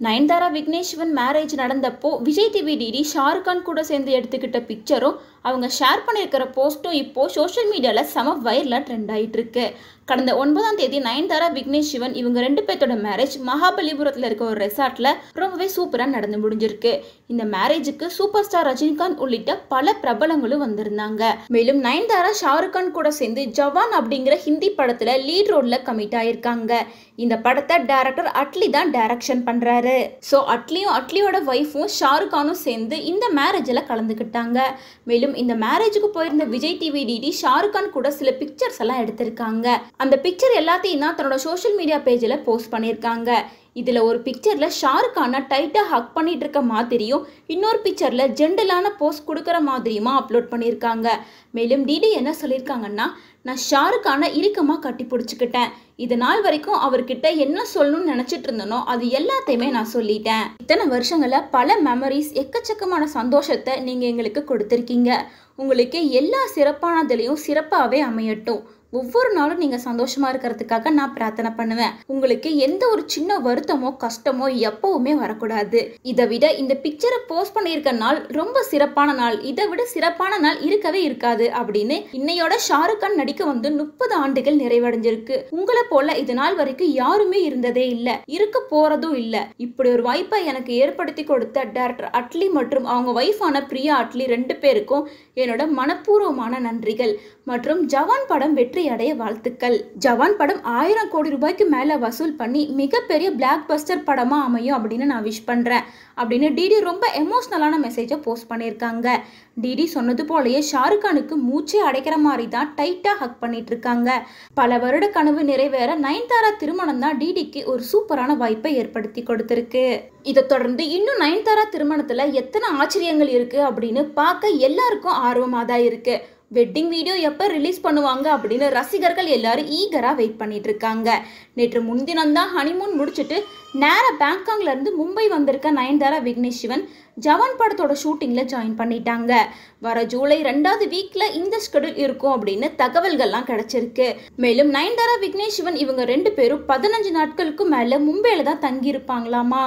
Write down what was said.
Nayanthara Vigneshwan marriage நடந்தப்போ Vijay TV DD Shah Rukh Khan கூட சேர்ந்து எடுத்துக்கிட்ட பிக்சரும் அவங்க ஷேர் பண்ணியிருக்கிற போஸ்ட்டும் இப்போது சோஷியல் மீடியாவில் செம வைரலாக ட்ரெண்ட் ஆகிட்டு இருக்கு கடந்த ஒன்பதாம் தேதி நயன்தாரா விக்னேஷ் சிவன் இவங்க ரெண்டு பேர்த்தோட மேரேஜ் மகாபலிபுரத்தில் இருக்க ஒரு ரெசார்ட்டில் ரொம்பவே சூப்பராக நடந்து முடிஞ்சிருக்கு. இந்த மேரேஜுக்கு சூப்பர் ஸ்டார் ரஜினிகாந்த் உள்ளிட்ட பல பிரபலங்களும் வந்திருந்தாங்க. மேலும் நயன்தாரா ஷாருக் கான் கூட சேர்ந்து ஜவான் அப்படிங்கிற ஹிந்தி படத்தில் லீட் ரோலில் கமிட் ஆயிருக்காங்க. இந்த படத்தை டேரக்டர் அட்லி தான் டைரக்ஷன் பண்ணுறாரு ஸோ அட்லியும் அட்லியோட ஒய்ஃபும் ஷாருக் கானும் சேர்ந்து இந்த மேரேஜில் கலந்துக்கிட்டாங்க. மேலும் இந்த மேரேஜுக்கு போயிருந்த விஜய் டிவி டிடி ஷாருக் கான் கூட சில பிக்சர்ஸ் எல்லாம் எடுத்திருக்காங்க. அந்த பிக்சர் எல்லாத்தையும் தான் தன்னோட சோஷியல் மீடியா பேஜில் போஸ்ட் பண்ணியிருக்காங்க. இதில் ஒரு பிக்சரில் ஷாருக்கானை டைட்டாக ஹக் பண்ணிட்டு இருக்க மாதிரியும் இன்னொரு பிக்சரில் ஜென்டலான போஸ்ட் கொடுக்குற மாதிரியுமா அப்லோட் பண்ணியிருக்காங்க மேலும் டிடி என்ன சொல்லியிருக்காங்கன்னா நான் ஷாருக் கானை இறுக்கமாக கட்டி பிடிச்சிக்கிட்டேன். இது நாள் வரைக்கும் அவர்கிட்ட என்ன சொல்லணும்னு நினச்சிட்டு இருந்தனோ அது எல்லாத்தையுமே நான் சொல்லிட்டேன். இத்தனை வருஷங்களில் பல மெமரிஸ் எக்கச்சக்கமான சந்தோஷத்தை நீங்கள் எங்களுக்கு கொடுத்துருக்கீங்க. உங்களுக்கு எல்லா சிறப்பானதுலேயும் சிறப்பாகவே அமையட்டும். ஒவ்வொரு நாளும் நீங்கள் சந்தோஷமாக இருக்கிறதுக்காக நான் பிரார்த்தனை பண்ணுவேன். உங்களுக்கு எந்த ஒரு சின்ன வருத்தமோ கஷ்டமோ எப்பவுமே வரக்கூடாது. இதை விட இந்த பிக்சரை போஸ்ட் பண்ணியிருக்க நாள் ரொம்ப சிறப்பான நாள். இதை விட சிறப்பான நாள் இருக்கவே இருக்காது அப்படின்னு இன்னையோட ஷாருக் கான் நடிக்க வந்து முப்பது ஆண்டுகள் நிறைவடைஞ்சிருக்கு. உங்களை போல இது நாள் வரைக்கும் யாருமே இருந்ததே இல்லை. இருக்க போறதும் இல்லை. இப்படி ஒரு வாய்ப்பை எனக்கு ஏற்படுத்தி கொடுத்த டேரக்டர் அட்லி மற்றும் அவங்க ஒய்ஃபான பிரியா அட்லி ரெண்டு பேருக்கும் என்னோட மனப்பூர்வமான நன்றிகள். மற்றும் ஜவான் படம் வெற்றி அடைய வாழ்த்துக்கள். ஜவான் படம் ஆயிரம் கோடி ரூபாய்க்கு மேலே வசூல் பண்ணி மிகப்பெரிய பிளாக் பஸ்டர் படமாக அமையும் அப்படின்னு நான் விஷ் பண்ணுறேன் அப்படின்னு டிடி ரொம்ப எமோஷ்னலான மெசேஜை போஸ்ட் பண்ணியிருக்காங்க. டிடி சொன்னது போலயே ஷாருக் கானுக்கு மூச்சே அடைக்கிற மாதிரி தான் டைட்டாக ஹக் பண்ணிட்டு இருக்காங்க பல வருட கனவு நிறைவேற நயன்தாரா திருமணம் தான் டிடிக்கு ஒரு சூப்பரான வாய்ப்பை ஏற்படுத்தி கொடுத்துருக்கு. இதை தொடர்ந்து இன்னும் நயன்தாரா திருமணத்தில் எத்தனை ஆச்சரியங்கள் இருக்குது அப்படின்னு பார்க்க எல்லாருக்கும் ஆர்வமாக தான் இருக்குது வெட்டிங் வீடியோ எப்போ ரிலீஸ் பண்ணுவாங்க அப்படின்னு ரசிகர்கள் எல்லாரும் ஈகராக வெயிட் பண்ணிட்டு இருக்காங்க. நேற்று முன்தினம் தான் ஹனிமூன் முடிச்சுட்டு நேராக பேங்காங்ல இருந்து மும்பை வந்திருக்க நயன்தாரா விக்னேஷ் சிவன் ஜவான் படத்தோட ஷூட்டிங்கில் ஜாயின் பண்ணிட்டாங்க. வர ஜூலை ரெண்டாவது வீக்கில் இந்த ஸ்கெடியூல் இருக்கும் அப்படின்னு தகவல்கள்லாம் கிடைச்சிருக்கு. மேலும் நயன்தாரா விக்னேஷ் சிவன் இவங்க ரெண்டு பேரும் பதினஞ்சு நாட்களுக்கு மேலே மும்பையில் தான் தங்கியிருப்பாங்களாமா?